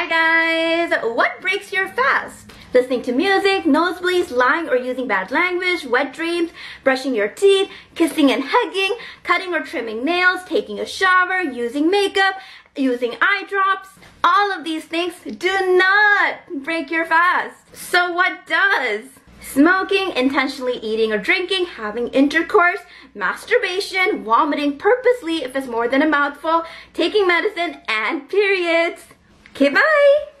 Hi guys! What breaks your fast? Listening to music, nosebleeds, lying or using bad language, wet dreams, brushing your teeth, kissing and hugging, cutting or trimming nails, taking a shower, using makeup, using eye drops. All of these things do not break your fast. So what does? Smoking, intentionally eating or drinking, having intercourse, masturbation, vomiting purposely if it's more than a mouthful, taking medicine, and periods. Okay, bye!